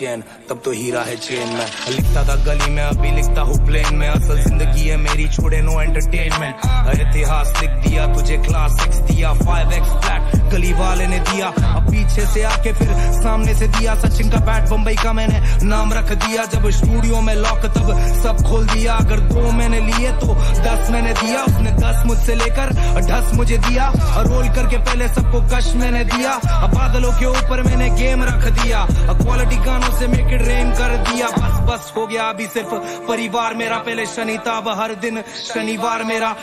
चैन, तब तो हीरा है चेन में। लिखता था गली में, अभी लिखता हूँ प्लेन में। असल ज़िंदगी है मेरी, छोड़े नो एंटरटेनमेंट इतिहास लिख दिया तुझे क्लास सिक्स दिया फाइव एक्स फ्लैट दिया। अब पीछे से आके फिर सामने से दिया। सचिन का बैट बम्बई का मैंने नाम रख दिया। जब स्टूडियो में लॉक तब सब खोल दिया। अगर दो मैंने लिए तो दस मैंने दिया। उसने दस मुझसे लेकर ढस मुझे दिया। और रोल करके पहले सबको कश मैंने दिया। अब बादलों के ऊपर मैंने गेम रख दिया। क्वालिटी गानों से मेक इट रेन कर दिया। बस बस हो गया। अभी सिर्फ़ परिवार मेरा। पहले शनिता हर दिन शनिवार मेरा।